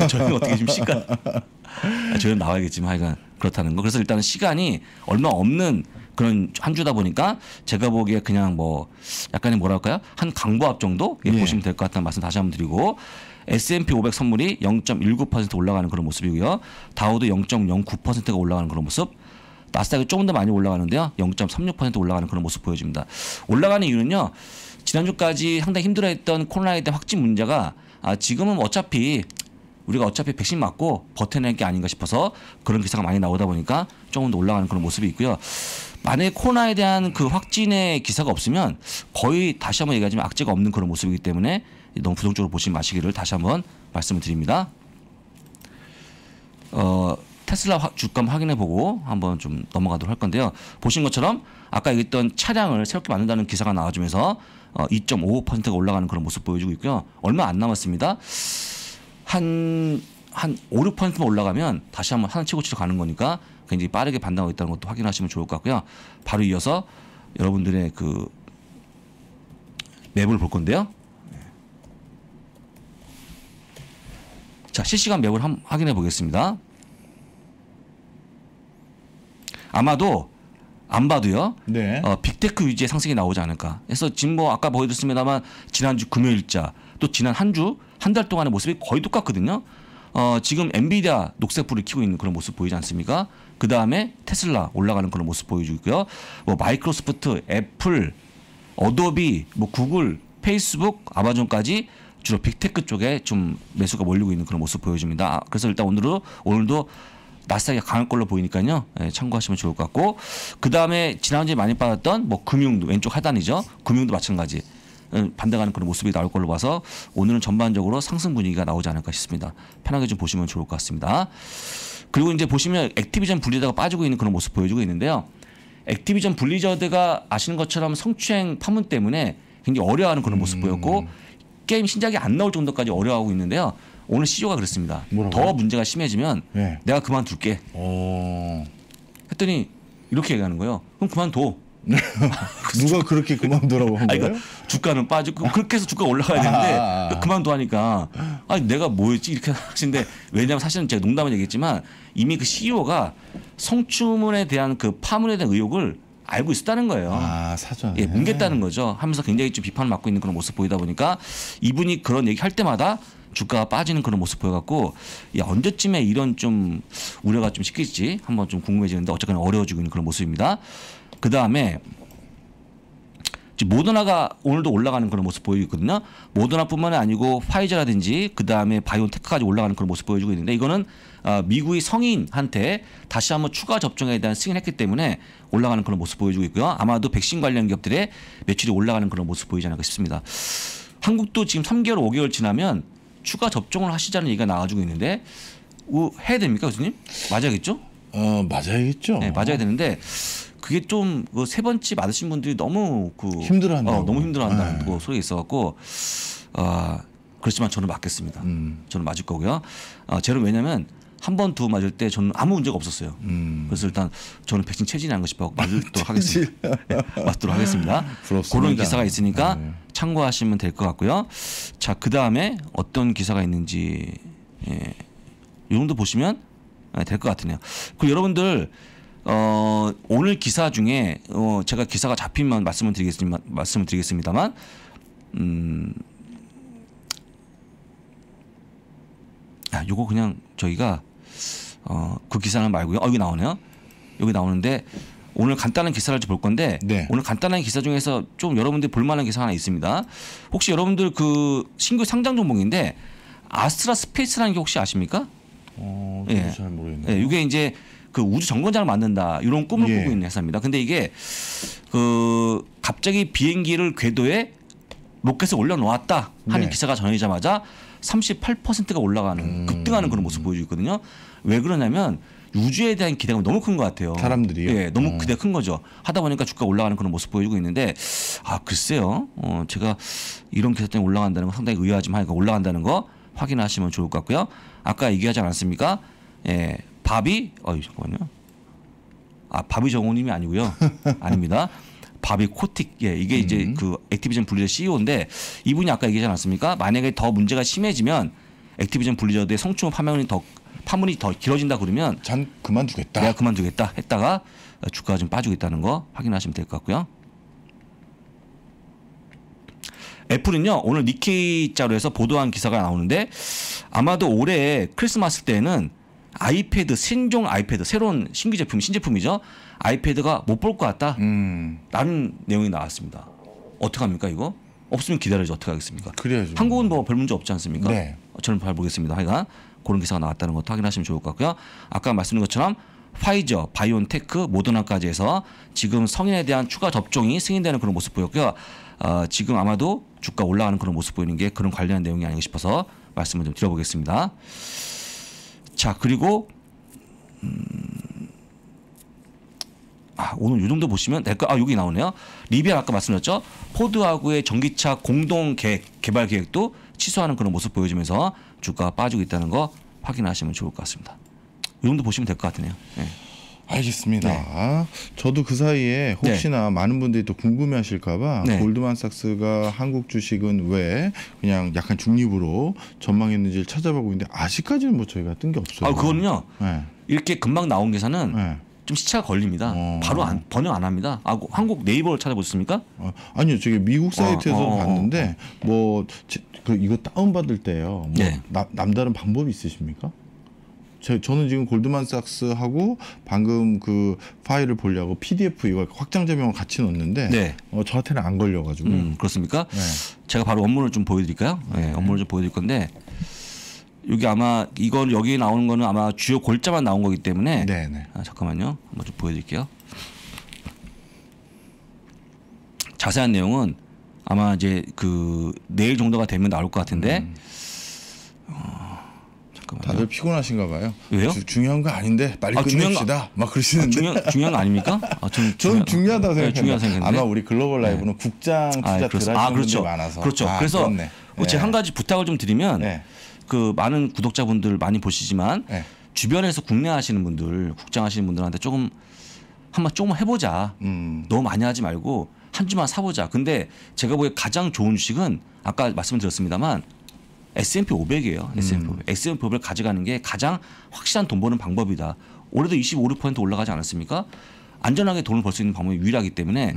저희는 어떻게 지금 시간 아, 저희는 나와야겠지만 하여간 그렇다는 거. 그래서 일단은 시간이 얼마 없는 그런 한 주다 보니까 제가 보기에 그냥 뭐 약간의 뭐랄까요 한 강보합 정도 예, 예. 보시면 될 것 같다는 말씀 다시 한번 드리고 S&P 500 선물이 0.19% 올라가는 그런 모습이고요. 다우도 0.09%가 올라가는 그런 모습. 나스닥이 조금 더 많이 올라가는데요. 0.36% 올라가는 그런 모습 보여집니다. 올라가는 이유는요. 지난주까지 상당히 힘들어했던 코로나에 대한 확진 문제가 아, 지금은 어차피 우리가 어차피 백신 맞고 버텨낼 게 아닌가 싶어서 그런 기사가 많이 나오다 보니까 조금 더 올라가는 그런 모습이 있고요. 만약에 코로나에 대한 그 확진의 기사가 없으면 거의 다시 한번 얘기하지만 악재가 없는 그런 모습이기 때문에 너무 부정적으로 보지 마시기를 다시 한번 말씀을 드립니다. 어, 테슬라 화- 주가 확인해 보고 한번 좀 넘어가도록 할 건데요. 보신 것처럼 아까 얘기했던 차량을 새롭게 만든다는 기사가 나와주면서 어, 2.55%가 올라가는 그런 모습 보여주고 있고요. 얼마 안 남았습니다. 한, 한 5, 6%만 올라가면 다시 한번 하늘 치고 치러 가는 거니까 굉장히 빠르게 반등하고 있다는 것도 확인하시면 좋을 것 같고요. 바로 이어서 여러분들의 그 맵을 볼 건데요. 자, 실시간 맵을 한, 확인해 보겠습니다. 아마도 안 봐도요. 네. 어, 빅테크 위주의 상승이 나오지 않을까. 그래서 지금 뭐 아까 보여드렸습니다만 지난주 금요일자 또 지난 한 주 한 달 동안의 모습이 거의 똑같거든요. 어, 지금 엔비디아 녹색불을 켜고 있는 그런 모습 보이지 않습니까? 그 다음에 Tesla 올라가는 그런 모습 보여주고 있고요. 뭐 Microsoft, Apple, Adobe, 뭐 Google, Facebook, Amazon까지 주로 big tech 쪽에 좀 매수가 몰리고 있는 그런 모습 보여줍니다. 아, 그래서 일단 오늘은 오늘도 나스닥이 강할 걸로 보이니까요. 예, 참고하시면 좋을 것 같고 그 다음에 지난주에 많이 빠졌던 뭐 금융도 왼쪽 하단이죠. 금융도 마찬가지. 예, 반등하는 그런 모습이 나올 걸로 봐서 오늘은 전반적으로 상승 분위기가 나오지 않을까 싶습니다. 편하게 좀 보시면 좋을 것 같습니다. 그리고 이제 보시면 액티비전 분리자가 빠지고 있는 그런 모습 보여주고 있는데요. 액티비전 분리저드가 아시는 것처럼 성추행 파문 때문에 굉장히 어려워하는 그런 모습 보였고 게임 신작이 안 나올 정도까지 어려워하고 있는데요. 오늘 CEO가 그랬습니다. 뭐라고요? 더 문제가 심해지면 네. 내가 그만둘게. 어. 했더니 이렇게 얘기하는 거예요. 그럼 그만둬. 누가 그렇게 그만두라고 한 아니, 거예요? 그러니까 주가는 빠지고 그렇게 해서 주가가 올라가야 되는데 아, 아. 그만둬 하니까 아니 내가 뭐였지 이렇게 하시는데 왜냐하면 사실은 제가 농담을 얘기했지만 이미 그 CEO가 성추문에 대한 그 파문에 대한 의혹을 알고 있었다는 거예요. 아 사전. 예, 뭉갰다는 거죠. 하면서 굉장히 좀 비판을 받고 있는 그런 모습 보이다 보니까 이분이 그런 얘기 할 때마다 주가가 빠지는 그런 모습 보여갖고 야, 언제쯤에 이런 좀 우려가 좀 시킬지 한번 좀 궁금해지는데 어쨌거나 어려워지고 있는 그런 모습입니다. 그 다음에 모더나가 오늘도 올라가는 그런 모습 보이고 있거든요. 모더나뿐만 아니고 파이저라든지 그 다음에 바이온테크까지 올라가는 그런 모습 보여주고 있는데 이거는 어, 미국의 성인한테 다시 한번 추가 접종에 대한 승인을 했기 때문에 올라가는 그런 모습 보여주고 있고요. 아마도 백신 관련 기업들의 매출이 올라가는 그런 모습 보이지 않을까 싶습니다. 한국도 지금 3개월, 5개월 지나면 추가 접종을 하시자는 얘기가 나와주고 있는데 우- 해야 됩니까, 교수님? 맞아야겠죠? 어 맞아야겠죠. 네, 맞아야 되는데 그게 좀 세 번째 맞으신 분들이 너무 그 힘들어한다고. 어, 너무 힘들어한다는 네. 그 소리가 있어갖고 아 그렇지만 저는 맞겠습니다. 음. 저는 맞을 거고요. 아, 저는 왜냐면 한 번 두 맞을 때 저는 아무 문제가 없었어요. 음. 그래서 일단 저는 백신 체질이 안거 싶어 맞도록 하겠습니다. 네, 맞도록 하겠습니다. 부럽습니다. 그런 기사가 있으니까 네. 참고하시면 될 것 같고요. 자, 그 다음에 어떤 기사가 있는지 예, 이 정도 보시면 될 것 같으네요. 그리고 여러분들 어, 오늘 기사 중에 어, 제가 기사가 잡히면 말씀을 드리겠습니다. 말씀을 드리겠습니다만 음, 아, 요거 그냥 저희가 어, 그 기사는 말고요. 어, 여기 나오네요. 여기 나오는데 오늘 간단한 기사를 볼 건데 네. 오늘 간단한 기사 중에서 좀 여러분들 볼 만한 기사 하나 있습니다. 혹시 여러분들 그 신규 상장 종목인데 아스트라 스페이스라는 게 혹시 아십니까? 어, 예. 잘 모르겠네요. 예, 이게 이제 그 우주 정거장을 만든다 이런 꿈을 예. 꾸고 있는 회사입니다. 근데 이게 그 갑자기 비행기를 궤도에 로켓에 올려놓았다 하는 네. 기사가 전해지자마자 38%가 올라가는 음. 급등하는 그런 모습 보여주고 있거든요. 왜 그러냐면 우주에 대한 기대감이 너무 큰 것 같아요. 사람들이요? 예, 너무 어. 기대가 큰 거죠. 하다 보니까 주가 올라가는 그런 모습 보여주고 있는데 아 글쎄요. 어, 제가 이런 기사 때문에 올라간다는 거 상당히 의아하지만 하니까 올라간다는 거 확인하시면 좋을 것 같고요. 아까 얘기하지 않았습니까? 예, 밥이 어이 잠깐만요. 아 바비 정우님이 아니고요. 아닙니다. 바비 코틱 예 이게 이제 음. 그 액티비전 블리저 CEO인데 이분이 아까 얘기하지 않았습니까? 만약에 더 문제가 심해지면 Activision Blizzard의 성추문 파문이 더 파문이 더 길어진다 그러면 잠 그만두겠다. 내가 그만두겠다 했다가 주가가 좀 빠지고 있다는 거 확인하시면 될 것 같고요. Apple은요 오늘 니케이 자료에서 보도한 기사가 나오는데 아마도 올해 크리스마스 때는 iPad 신종 iPad 새로운 신규 제품 신제품이죠 iPad가 못 볼 것 같다 음, 라는 내용이 나왔습니다. 어떻게 합니까 이거? 없으면 기다려야지 어떻게 하겠습니까? 그래야죠. 한국은 뭐 별 문제 없지 않습니까? 네. 어, 저는 잘 모르겠습니다. 하여간 그런 기사가 나왔다는 것도 확인하시면 좋을 것 같고요. 아까 말씀드린 것처럼 Pfizer, BioNTech, Moderna까지 해서 지금 성인에 대한 추가 접종이 승인되는 그런 모습 보였고요. 어, 지금 아마도 주가 올라가는 그런 모습 보이는 게 그런 관련한 내용이 아닌가 싶어서 말씀을 좀 드려보겠습니다. 자 그리고 음, 아, 오늘 이 정도 보시면 될까? 아, 여기 나오네요. 리비아 아까 말씀드렸죠. 포드하고의 전기차 공동 계획, 개발 계획도 취소하는 그런 모습 보여주면서 주가가 빠지고 있다는 거 확인하시면 좋을 것 같습니다. 이 정도 보시면 될 것 같으네요. 네. 알겠습니다. 저도 그 사이에 혹시나 많은 분들이 또 궁금해하실까봐 네. 골드만삭스가 한국 주식은 왜 그냥 약간 중립으로 전망했는지를 찾아보고 있는데 아직까지는 뭐 저희가 뜬 게 없어요. 아, 그거는요. 네. 이렇게 금방 나온 계산은 네. 좀 시차가 걸립니다. 어. 바로 안, 번역 안 합니다. 아, 한국 네이버를 찾아보셨습니까? 어, 아니요, 저기 미국 사이트에서 어, 어, 어, 봤는데 뭐그 이거 다운 받을 때요. 뭐 네. 나- 남다른 방법이 있으십니까? 제, 저는 지금 골드만삭스하고 방금 그 파일을 보려고 PDF 이거 확장 제명을 같이 넣었는데 네. 어, 저한테는 안 걸려가지고 음, 그렇습니까? 네. 제가 바로 업무를 좀 보여드릴까요? 네, 업무를 좀 보여드릴 건데 여기 아마 이건 여기 나오는 거는 아마 주요 골자만 나온 거기 때문에 네, 네. 아, 잠깐만요. 한번 좀 보여드릴게요. 자세한 내용은 아마 이제 그 내일 정도가 되면 나올 것 같은데 음. 어, 잠깐만요. 다들 피곤하신가 봐요. 왜요? 주- 중요한 거 아닌데 빨리 아, 끝냅시다. 막 아, 그러시는데 중요 중요한 거 아닙니까? 아, 저는 중요하다고 네, 생각해요. 아마 우리 글로벌 라이브는 국장 투자 아, 들. 하시는 아, 분들이 그렇죠. 많아서 그렇죠. 아, 그래서. 제가 네. 한 가지 부탁을 좀 드리면 네. 그 많은 구독자분들 많이 보시지만 네. 주변에서 국내 하시는 분들, 국장 하시는 분들한테 조금 한번 조금 해보자. 음. 너무 많이 하지 말고 한 주만 사보자. 근데 제가 보기에 가장 좋은 주식은 아까 말씀드렸습니다만 S&P 500이에요. S&P 500. S&P 500을 가져가는 게 가장 확실한 돈 버는 방법이다. 올해도 25, 6% 올라가지 않았습니까? 안전하게 돈을 벌 수 있는 방법이 유일하기 때문에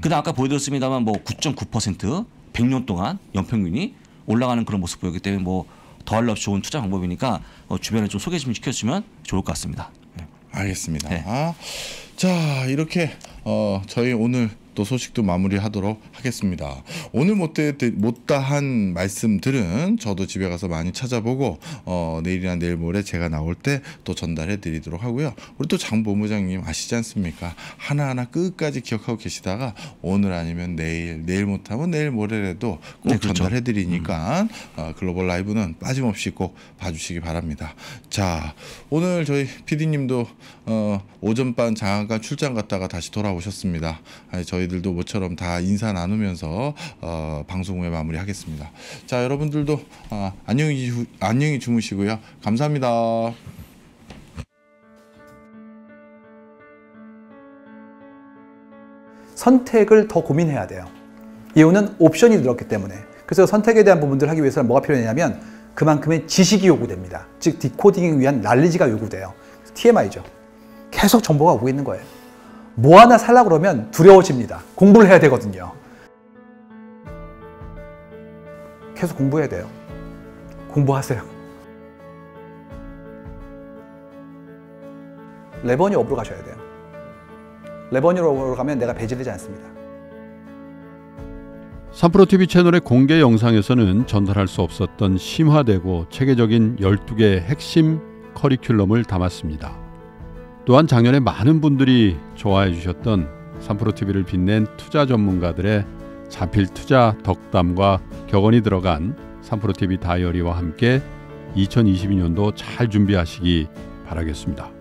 그다음 아까 보여드렸습니다만 뭐 9.9% 100년 동안 연평균이 올라가는 그런 모습 보였기 때문에 뭐 더할 나 없이 좋은 투자 방법이니까 어, 주변에 좀 소개 좀 시켜주시면 좋을 것 같습니다. 알겠습니다. 네. 자 이렇게 어, 저희 오늘 또 소식도 마무리하도록 하겠습니다. 오늘 못다 못다한 말씀들은 저도 집에 가서 많이 찾아보고 어, 내일이나 내일 모레 제가 나올 때 또 전달해 드리도록 하고요. 우리 또 장 본부장님 아시지 않습니까? 하나하나 끝까지 기억하고 계시다가 오늘 아니면 내일 내일 못하면 내일 모레라도 꼭 네, 그렇죠. 전달해 드리니까 어, 글로벌 라이브는 빠짐없이 꼭 봐주시기 바랍니다. 자 오늘 저희 PD님도 어, 오전반 장학관 출장 갔다가 다시 돌아오셨습니다. 아니, 저희 들도 모처럼 다 인사 나누면서 어, 방송 후에 마무리하겠습니다. 자 여러분들도 어, 안녕히 주- 안녕히 주무시고요. 감사합니다. 선택을 더 고민해야 돼요. 이유는 옵션이 늘었기 때문에. 그래서 선택에 대한 부분들을 하기 위해서는 뭐가 필요하냐면 그만큼의 지식이 요구됩니다. 즉 디코딩을 위한 난리지가 요구돼요. TMI죠. 계속 정보가 오고 있는 거예요. 뭐 하나 살라 그러면 두려워집니다. 공부를 해야 되거든요. 계속 공부해야 돼요. 공부하세요. 레버니 업으로 가셔야 돼요. 레버니 업으로 가면 내가 배제되지 않습니다. 3프로TV 채널의 공개 영상에서는 전달할 수 없었던 심화되고 체계적인 12개의 핵심 커리큘럼을 담았습니다. 또한 작년에 많은 분들이 좋아해 주셨던 3프로TV를 빛낸 투자 전문가들의 자필 투자 덕담과 격언이 들어간 3프로TV 다이어리와 함께 2022년도 잘 준비하시기 바라겠습니다.